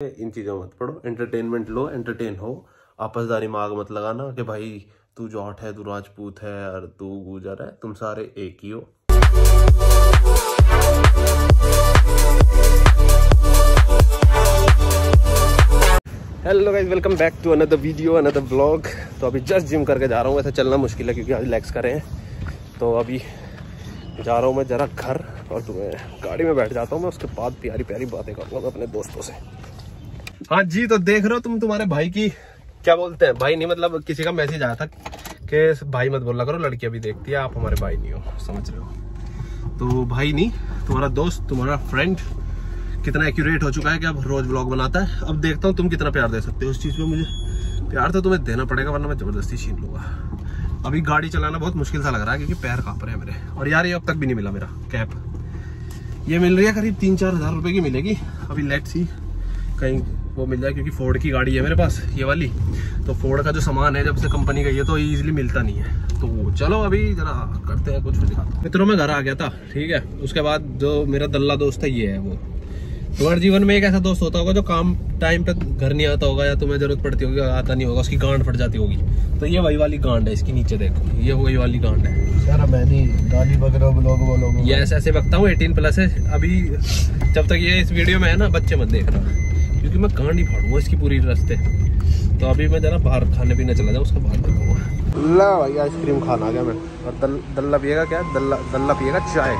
इन चीज़ों मत पढ़ो एंटरटेनमेंट लो एंटरटेन हो। आपसदारी मांग मत लगाना कि भाई, तू जॉट है, तू राजपूत है, और तू गुजर है, तुम सारे एक ही हो। Hello guys welcome back to another video another vlog तो अभी जस्ट जिम करके जा रहा हूँ, ऐसा चलना मुश्किल है क्योंकि आज लेग्स करे हैं। तो अभी जा रहा हूँ मैं ज़रा घर और तुम्हें गाड़ी में बैठ जाता हूँ। मैं उसके बाद प्यारी प्यारी बातें करूँगा मैं अपने दोस्तों से। हाँ जी तो देख रहे हो तुम तुम्हारे भाई की, क्या बोलते हैं? भाई नहीं मतलब किसी का मैसेज आया था कि भाई मत बोला करो, लड़की अभी देखती है, आप हमारे भाई नहीं हो, समझ रहे हो? तो भाई नहीं, तुम्हारा दोस्त, तुम्हारा फ्रेंड कितना एक्यूरेट हो चुका है कि अब रोज ब्लॉग बनाता है? अब देखता हूँ तुम कितना प्यार दे सकते हो उस चीज़ में मुझे। प्यार तो तुम्हें देना पड़ेगा, वरना मैं ज़बरदस्ती छीन लूँगा। अभी गाड़ी चलाना बहुत मुश्किल सा लग रहा है, क्योंकि पैर काँप रहे हैं मेरे। और यार, ये अब तक भी नहीं मिला मेरा, कैब। ये मिल रही है करीब तीन चार हज़ार रुपये की मिलेगी। अभी लेट सी कहीं वो मिल जाए क्योंकि फोर्ड की गाड़ी है मेरे पास ये वाली। तो फोर्ड का जो सामान है जब से कंपनी का ये तो ईजिली मिलता नहीं है। तो चलो अभी जरा करते हैं कुछ दिखाते मित्रों में घर आ गया था ठीक है? उसके बाद जो मेरा दल्ला दोस्त है ये है वो। तुम्हारे जीवन में एक ऐसा दोस्त होता होगा जो काम टाइम पे घर नहीं आता होगा या तुम्हें ज़रूरत पड़ती होगी आता नहीं होगा उसकी गांड फट जाती होगी। तो ये वही वाली गांड है इसकी नीचे देखो ये वही वाली गांड है। यार मैं नहीं गाली वगैरह ब्लॉग ब्लॉग ये ऐसे ऐसे बकता हूँ एटीन प्लस है। अभी जब तक ये इस वीडियो में है ना बच्चे मत देख देखना। क्योंकि मैं गांड ही फाड़ूँगा इसकी पूरी रास्ते। तो अभी मैं जरा बाहर खाने पीने चला जाऊँ उसका बाहर देखूँगा ला भाई आइसक्रीम खाना आ गया मैं। और दल, दल्ला पिएगा क्या? दल्ला दल्ला पिएगा चाय।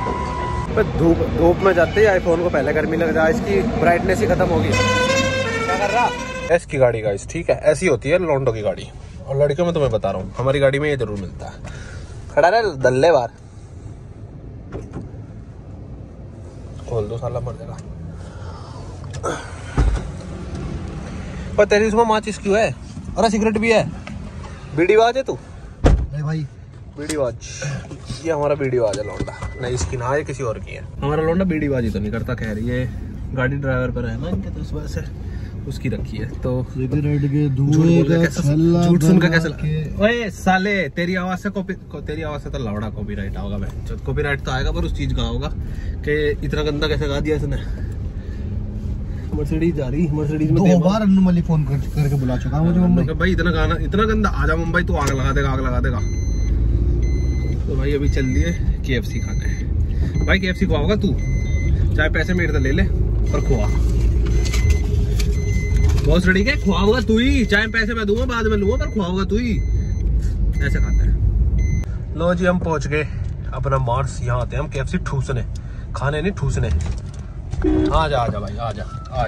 पर धूप धूप में जाते ही आईफोन को पहले गर्मी लग जाए इसकी ब्राइटनेस ही खत्म होगी। क्या कर रहा? एस की गाड़ी का ठीक है। ऐसी होती है लॉन्डो की गाड़ी। और लड़कियों में तुम्हें बता रहा हूँ हमारी गाड़ी में ये ज़रूर मिलता है। खड़ा रहे दल्ले बार खोल दो साला मर जाएगा। पर तेरी उसमें माचिस क्यों है? अरे सिगरेट भी है। बीड़ी आवाज़ है तू? नहीं भाई। वीडियो आज ये हमारा वीडियो आज है लौंडा। नहीं इसकी ना ये किसी और की है। हमारा लौंडा बीड़ी बाजी तो नहीं करता खैर ये गाड़ी ड्राइवर पर है ना इनके तो इस वजह से उसकी रखी है। तो सिगरेट के धुएँ का छल्ला झूठ सुन का कैसे ओए साले तेरी आवाज़ से कॉपी को, तेरी आवाज़ से तो लौड़ा कॉपीराइट मैं जब कॉपीराइट तो आएगा पर उस चीज़ का होगा कि इतना गंदा कैसे गा दिया इसने? मर्सिडीज जा रही मर्सिडीज में दो बार अन्नू मलिक फ़ोन कर, करके बुला चुका है मुझे मुंबई। भाई इतना गाना इतना गंदा आजा मुंबई तू आग लगा देगा आग लगा देगा। तो भाई अभी चल दिए के एफ़ सी खाने भाई के एफ़ सी खुआओगा तू? चाहे पैसे मेरे से ले ले पर खुआ। बहुत रेडी के खुआऊँगा तू ही। चाहे पैसे मैं दूँगा बाद में लूँगा पर खुआऊँगा तू ही। ऐसे खाता है। लो जी हम पहुँच गए अपना मार्स यहाँ आते हैं हम के एफ़ सी ठूसने। खाने नहीं ठूसने। आ जा आ जा भाई आ जा आ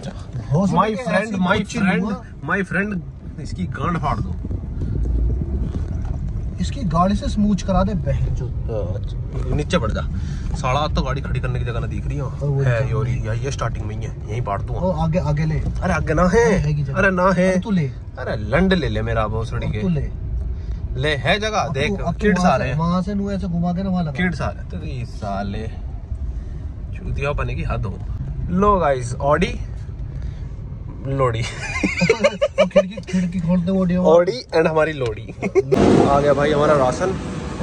हो कि फ्रेंड कुछ फ्रेंड। माई फ्रेंड इसकी गांड फाड़ दो। इसकी गाड़ी से स्मूच करा दे बहन जो। नीचे बढ़ जा। आठ तो गाड़ी खड़ी करने की जगह ना दिख रही हाँ, है है तो- योरी या ये स्टार्टिंग में ही है। यहीं पाड़ दूँगा। ओ आगे आगे ले। अरे आगे ना है। है। अरे ना है। तू ले। अरे लंड ले ले मेरा भोसड़ी के। तू ले। ले है जगह देख तू- किड्स आ रहे हैं। वहाँ से नू ऐसे घुमा के ना वहाँ लगा किड्स आ रहे हैं। तेरी साले। चूतिया बने की हद हो। लो गाइस ऑडी लोडी. तो खिड़की खिड़की खोलते वो ऑडियो ऑडी एंड हमारी लोडी. आ गया भाई हमारा राशन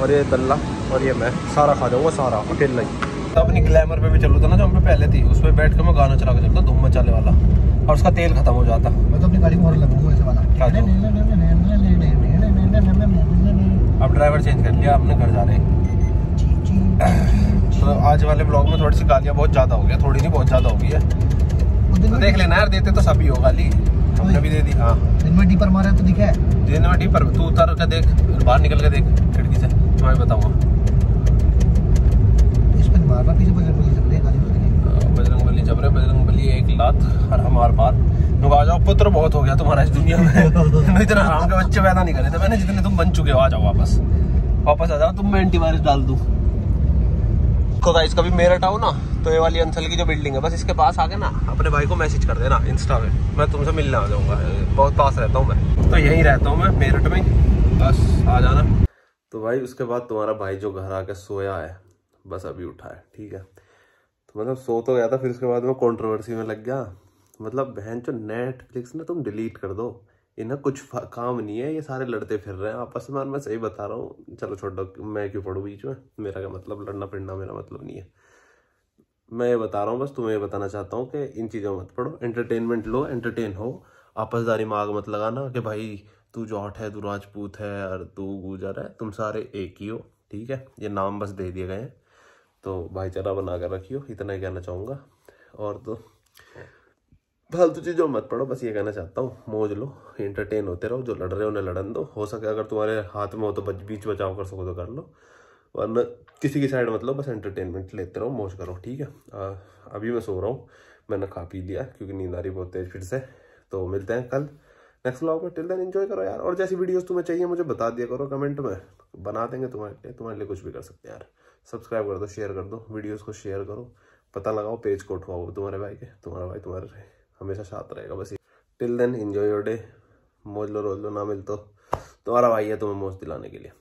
और ये दल्ला और ये मैं. सारा खा जाऊँगा सारा. अकेला ही अपनी ग्लैमर पे भी चलू था ना जो हम पे पहले थी उस पर बैठ कर मैं गाना चला के चलता धूम मचाले वाला. और उसका तेल खत्म हो जाता. मैं तो अपनी गाड़ी में हॉर्न लगाऊँगा ऐसे वाला। क्या तो? अब ड्राइवर चेंज कर लिया अपने घर जा रहे हैं। तो आज वाले ब्लॉग में थोड़ी सी गालियाँ बहुत ज़्यादा हो गया थोड़ी नहीं बहुत ज़्यादा हो गई है। तो देख लेना यार देते तो सभी हो गाली। हमने भी दे दी हाँ। दिन में डीपर मारा तो दिखा। है देने में ठीक पर तू उतर के देख बाहर निकल के देख खिड़की से। मैं बताऊँगा। इस पर मारना पीछे बजर पुलिस से गाड़ी में लगी। बजरंग बली जब रहे बजरंग बली एक लात हर हमार बात। लोग आ जाओ पुत्र बहुत हो गया तुम्हारा इस दुनिया में। तुम इतना हराम के बच्चे पैदा नहीं करे थे। मैंने जितने तुम बन चुके हो आ जाओ वापस। वापस आ जाओ तुम मैं एंटीवायरस डाल दूँ। को गाइस कभी मेरठ आओ ना तो ये वाली अंसल की जो बिल्डिंग है, बस इसके पास आके ना, अपने भाई को मैसेज कर देना इंस्टा पे मैं तुमसे मिलने आ जाऊँगा। बहुत पास रहता हूँ मैं। तो यहीं रहता हूँ मैं, मेरठ में बस, आ जाना। तो भाई, उसके बाद तुम्हारा भाई जो घर आके सोया है, बस अभी उठा है, ठीक है? तो मतलब सो तो गया था, फिर उसके बाद में कंट्रोवर्सी में लग गया। मतलब बहन, जो नेटफ्लिक्स ना, तुम डिलीट कर दो। इन्हें कुछ काम नहीं है, ये सारे लड़ते फिर रहे हैं आपस में मैं सही बता रहा हूँ। चलो छोड़ो मैं क्यों पढ़ूँ बीच में? मेरा क्या मतलब? लड़ना फिरना मेरा मतलब नहीं है। मैं ये बता रहा हूँ, बस तुम्हें ये बताना चाहता हूँ कि इन चीज़ों मत पढ़ो। एंटरटेनमेंट लो एंटरटेन हो। आपसदारी माग मत लगाना कि भाई, तू जॉट है, तू राजपूत है, और तू गुजर है, तुम सारे एक ही हो, ठीक है? ये नाम बस दे दिए गए हैं। तो भाईचारा बना कर रखियो, इतना ही कहना चाहूँगा। और तो फालतू चीज़ों मत पढ़ो बस ये कहना चाहता हूँ मौज लो एंटरटेन होते रहो जो लड़ रहे हो उन्हें लड़न दो। हो सके अगर तुम्हारे हाथ में हो तो बच बीच बचाव कर सको तो कर लो। वरना किसी की साइड मतलब बस एंटरटेनमेंट लेते रहो मौज करो ठीक है? आ, अभी मैं सो रहा हूँ मैंने खा पी लिया क्योंकि नींद आ रही बहुत तेज फिर से तो मिलते हैं कल। नेक्स्ट ब्लॉग में टिल देन एंजॉय करो यार और जैसी वीडियोस तुम्हें चाहिए मुझे बता दिया करो कमेंट में। बना देंगे तुम्हारे लिए तुम्हारे लिए कुछ भी कर सकते हैं यार। सब्सक्राइब कर दो शेयर कर दो वीडियोस को शेयर करो। पता लगाओ पेज को उठवाओ तुम्हारे भाई के तुम्हारा भाई तुम्हारे हमेशा साथ रहेगा, बस till then enjoy your day मौज लो, रोज लो, ना मिल तो। तुम्हारा भाई है तुम्हें मौज दिलाने के लिए।